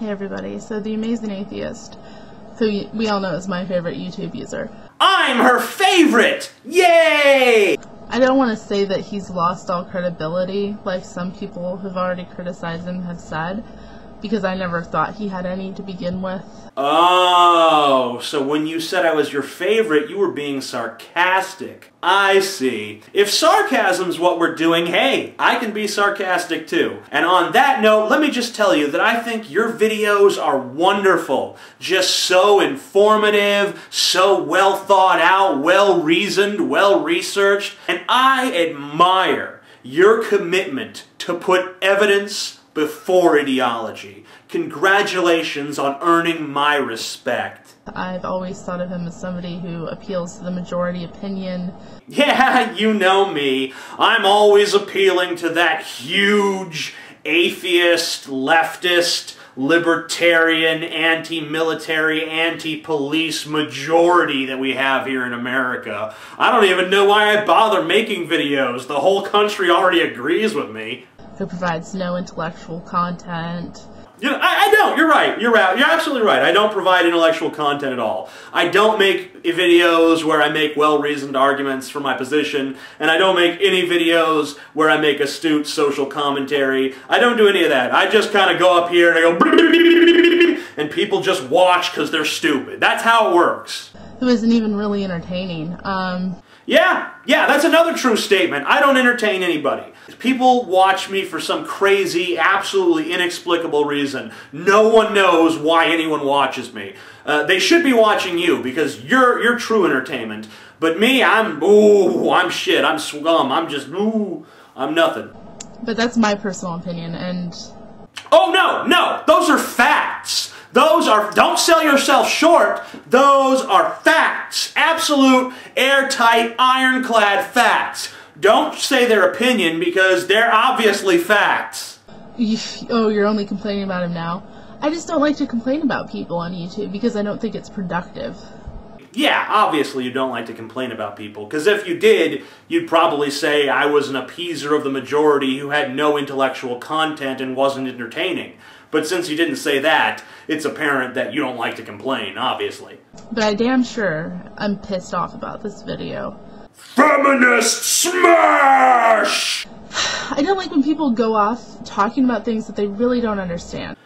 Hey everybody, so the Amazing Atheist, who we all know is my favorite YouTube user. I'm her favorite! Yay! I don't want to say that he's lost all credibility, like some people who've already criticized him have said, because I never thought he had any to begin with. Oh, so when you said I was your favorite, you were being sarcastic. I see. If sarcasm's what we're doing, hey, I can be sarcastic too. And on that note, let me just tell you that I think your videos are wonderful. Just so informative, so well thought out, well reasoned, well researched, and I admire your commitment to put evidence before ideology. Congratulations on earning my respect. I've always thought of him as somebody who appeals to the majority opinion. Yeah, you know me. I'm always appealing to that huge atheist, leftist, libertarian, anti-military, anti-police majority that we have here in America. I don't even know why I bother making videos. The whole country already agrees with me who provides no intellectual content. You know, I, I, don't. You're right. You're right. You're absolutely right. I don't provide intellectual content at all. I don't make videos where I make well-reasoned arguments for my position, and I don't make any videos where I make astute social commentary. I don't do any of that. I just kind of go up here and I go, and people just watch because they're stupid. That's how it works. It wasn't even really entertaining. Um, yeah, yeah, that's another true statement. I don't entertain anybody. People watch me for some crazy, absolutely inexplicable reason. No one knows why anyone watches me. Uh, they should be watching you because you're you're true entertainment. But me, I'm ooh, I'm shit. I'm scum. I'm just ooh, I'm nothing. But that's my personal opinion, and oh no, no, those are facts. Those are, don't sell yourself short. Those are facts. Absolute, airtight, ironclad facts. Don't say their opinion because they're obviously facts. Oh, you're only complaining about him now. I just don't like to complain about people on YouTube because I don't think it's productive. Yeah, obviously you don't like to complain about people, because if you did, you'd probably say I was an appeaser of the majority who had no intellectual content and wasn't entertaining. But since you didn't say that, it's apparent that you don't like to complain, obviously. But I damn sure I'm pissed off about this video. Feminist smash! I don't like when people go off talking about things that they really don't understand.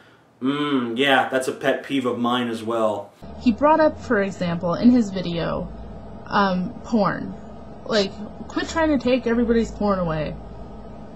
Mmm, yeah, that's a pet peeve of mine as well. He brought up, for example, in his video, um, porn. Like, quit trying to take everybody's porn away.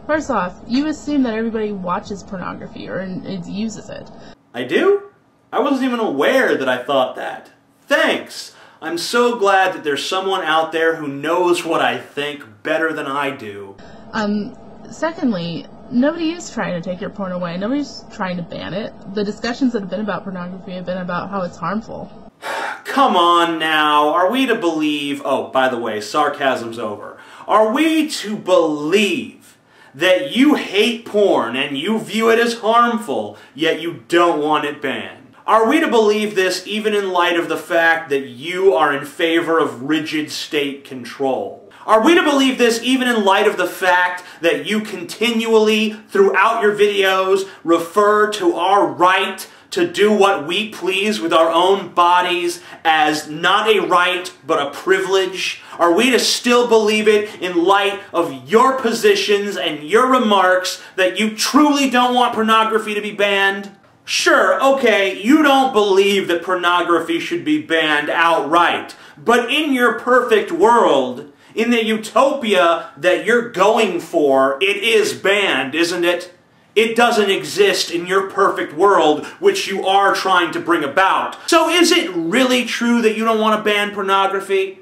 First off, you assume that everybody watches pornography or uses it. I do? I wasn't even aware that I thought that. Thanks! I'm so glad that there's someone out there who knows what I think better than I do. Um, secondly, nobody is trying to take your porn away. Nobody's trying to ban it. The discussions that have been about pornography have been about how it's harmful. Come on now. Are we to believe... Oh, by the way, sarcasm's over. Are we to believe that you hate porn and you view it as harmful, yet you don't want it banned? Are we to believe this even in light of the fact that you are in favor of rigid state control? Are we to believe this even in light of the fact that you continually, throughout your videos, refer to our right to do what we please with our own bodies as not a right but a privilege? Are we to still believe it in light of your positions and your remarks that you truly don't want pornography to be banned? Sure, okay, you don't believe that pornography should be banned outright, but in your perfect world, in the utopia that you're going for, it is banned, isn't it? It doesn't exist in your perfect world, which you are trying to bring about. So is it really true that you don't want to ban pornography?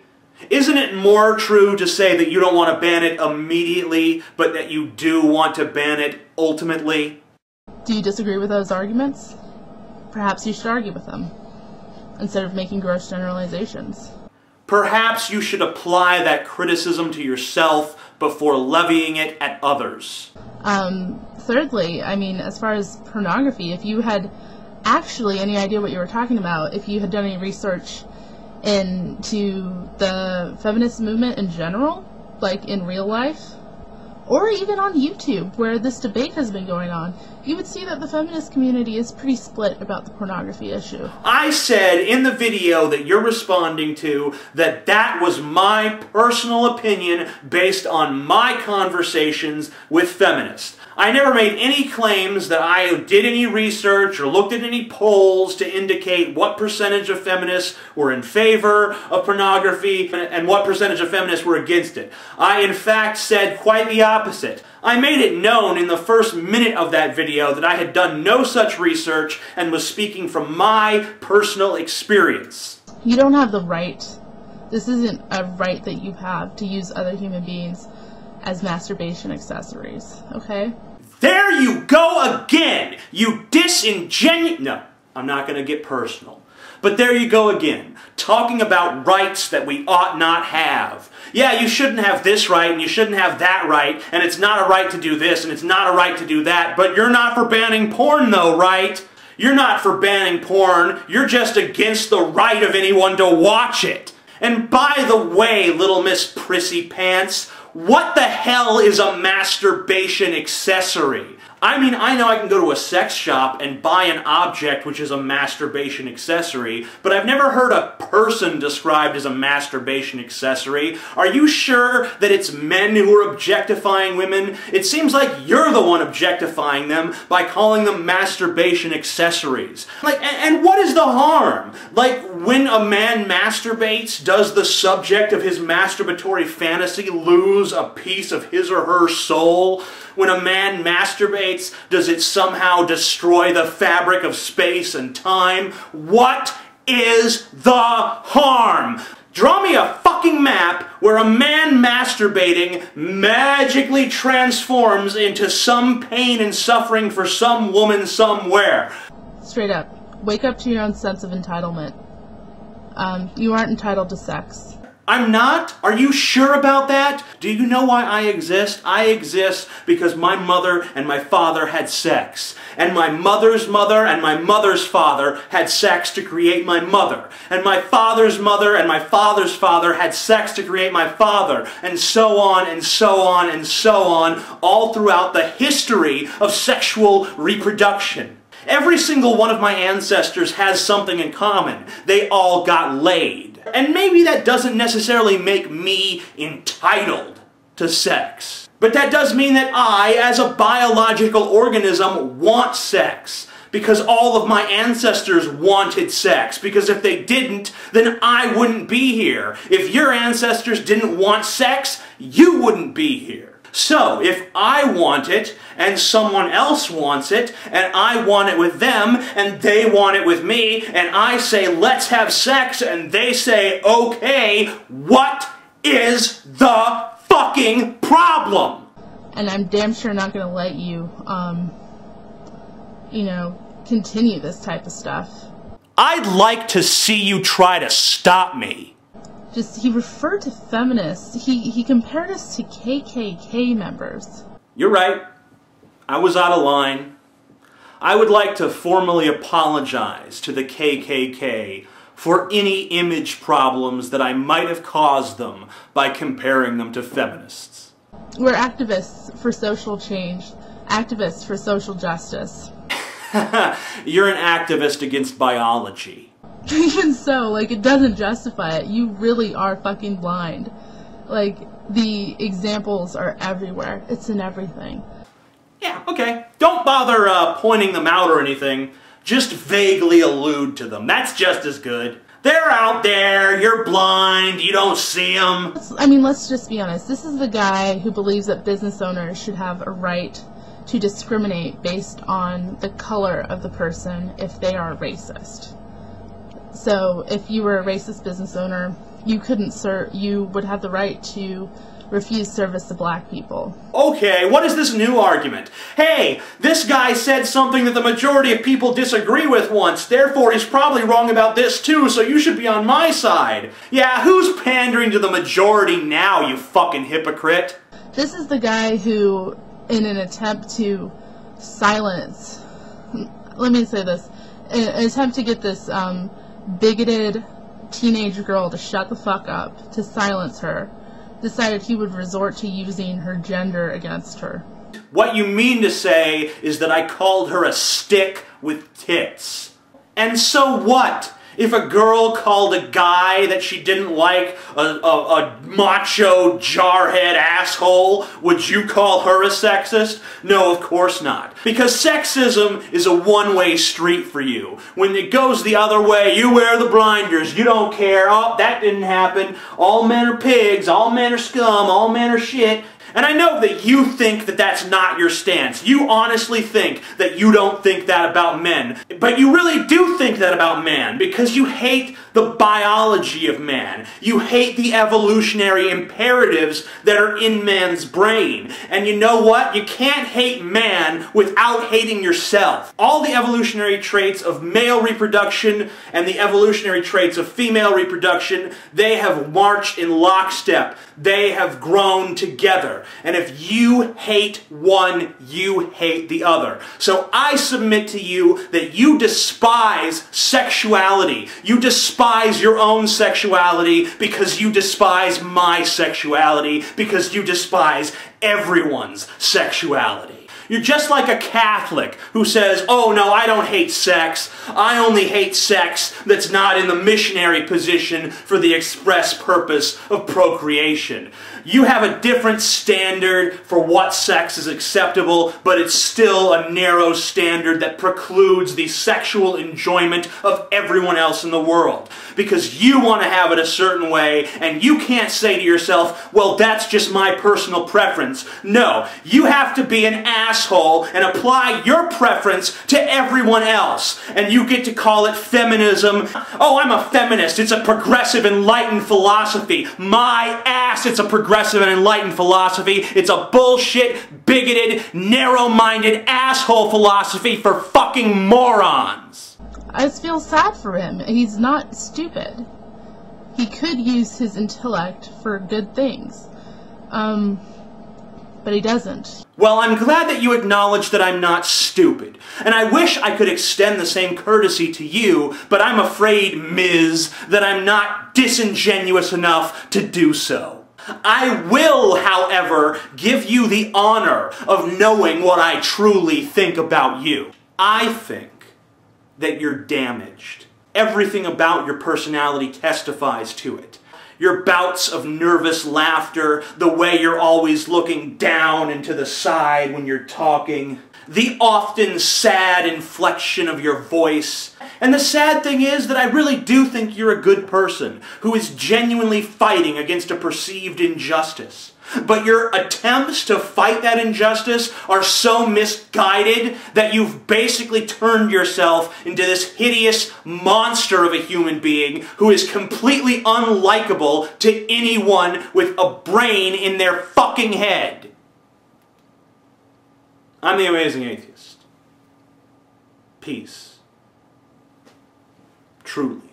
Isn't it more true to say that you don't want to ban it immediately, but that you do want to ban it ultimately? Do you disagree with those arguments? Perhaps you should argue with them, instead of making gross generalizations. Perhaps you should apply that criticism to yourself before levying it at others. Um, thirdly, I mean, as far as pornography, if you had actually any idea what you were talking about, if you had done any research into the feminist movement in general, like in real life, or even on YouTube, where this debate has been going on, you would see that the feminist community is pretty split about the pornography issue. I said in the video that you're responding to that that was my personal opinion based on my conversations with feminists. I never made any claims that I did any research or looked at any polls to indicate what percentage of feminists were in favor of pornography and what percentage of feminists were against it. I, in fact, said quite the opposite. I made it known in the first minute of that video that I had done no such research and was speaking from my personal experience. You don't have the right. This isn't a right that you have to use other human beings as masturbation accessories, okay? There you go again! You disingenuous. No, I'm not going to get personal. But there you go again, talking about rights that we ought not have. Yeah, you shouldn't have this right, and you shouldn't have that right, and it's not a right to do this, and it's not a right to do that, but you're not for banning porn though, right? You're not for banning porn, you're just against the right of anyone to watch it. And by the way, little Miss Prissy Pants, what the hell is a masturbation accessory? I mean, I know I can go to a sex shop and buy an object which is a masturbation accessory, but I've never heard a person described as a masturbation accessory. Are you sure that it's men who are objectifying women? It seems like you're the one objectifying them by calling them masturbation accessories. Like, and, and what is the harm? Like, when a man masturbates, does the subject of his masturbatory fantasy lose a piece of his or her soul? When a man masturbates, does it somehow destroy the fabric of space and time? What is the harm? Draw me a fucking map where a man masturbating magically transforms into some pain and suffering for some woman somewhere. Straight up. Wake up to your own sense of entitlement. Um, you aren't entitled to sex. I'm not? Are you sure about that? Do you know why I exist? I exist because my mother and my father had sex. And my mother's mother and my mother's father had sex to create my mother. And my father's mother and my father's father had sex to create my father. And so on and so on and so on, all throughout the history of sexual reproduction. Every single one of my ancestors has something in common. They all got laid. And maybe that doesn't necessarily make me entitled to sex. But that does mean that I, as a biological organism, want sex. Because all of my ancestors wanted sex. Because if they didn't, then I wouldn't be here. If your ancestors didn't want sex, you wouldn't be here. So, if I want it, and someone else wants it, and I want it with them, and they want it with me, and I say, let's have sex, and they say, okay, what is the fucking problem? And I'm damn sure not gonna let you, um, you know, continue this type of stuff. I'd like to see you try to stop me just he referred to feminists. He he compared us to KKK members. You're right. I was out of line. I would like to formally apologize to the KKK for any image problems that I might have caused them by comparing them to feminists. We're activists for social change, activists for social justice. You're an activist against biology. Even so, like, it doesn't justify it. You really are fucking blind. Like, the examples are everywhere. It's in everything. Yeah, okay. Don't bother uh, pointing them out or anything. Just vaguely allude to them. That's just as good. They're out there, you're blind, you don't see them. I mean, let's just be honest. This is the guy who believes that business owners should have a right to discriminate based on the color of the person if they are racist. So if you were a racist business owner, you couldn't serve, you would have the right to refuse service to black people. Okay, what is this new argument? Hey, this guy said something that the majority of people disagree with once, therefore he's probably wrong about this too, so you should be on my side. Yeah, who's pandering to the majority now, you fucking hypocrite? This is the guy who, in an attempt to silence, let me say this, in an attempt to get this um, bigoted teenage girl to shut the fuck up, to silence her, decided he would resort to using her gender against her. What you mean to say is that I called her a stick with tits. And so what? If a girl called a guy that she didn't like a, a, a, macho jarhead asshole, would you call her a sexist? No, of course not. Because sexism is a one-way street for you. When it goes the other way, you wear the blinders, you don't care, oh, that didn't happen, all men are pigs, all men are scum, all men are shit, and I know that you think that that's not your stance. You honestly think that you don't think that about men. But you really do think that about man because you hate the biology of man. You hate the evolutionary imperatives that are in man's brain. And you know what? You can't hate man without hating yourself. All the evolutionary traits of male reproduction and the evolutionary traits of female reproduction, they have marched in lockstep. They have grown together. And if you hate one, you hate the other. So I submit to you that you despise sexuality. You despise your own sexuality because you despise my sexuality, because you despise everyone's sexuality. You're just like a Catholic who says, oh no, I don't hate sex. I only hate sex that's not in the missionary position for the express purpose of procreation. You have a different standard for what sex is acceptable, but it's still a narrow standard that precludes the sexual enjoyment of everyone else in the world. Because you want to have it a certain way, and you can't say to yourself, well, that's just my personal preference. No, you have to be an ass asshole and apply your preference to everyone else. And you get to call it feminism. Oh, I'm a feminist. It's a progressive, enlightened philosophy. My ass, it's a progressive and enlightened philosophy. It's a bullshit, bigoted, narrow-minded asshole philosophy for fucking morons. I just feel sad for him. He's not stupid. He could use his intellect for good things. Um, but he doesn't. Well, I'm glad that you acknowledge that I'm not stupid. And I wish I could extend the same courtesy to you, but I'm afraid, Ms., that I'm not disingenuous enough to do so. I will, however, give you the honor of knowing what I truly think about you. I think that you're damaged. Everything about your personality testifies to it your bouts of nervous laughter, the way you're always looking down and to the side when you're talking, the often sad inflection of your voice. And the sad thing is that I really do think you're a good person who is genuinely fighting against a perceived injustice. But your attempts to fight that injustice are so misguided that you've basically turned yourself into this hideous monster of a human being who is completely unlikable to anyone with a brain in their fucking head. I'm the Amazing Atheist. Peace. Truly.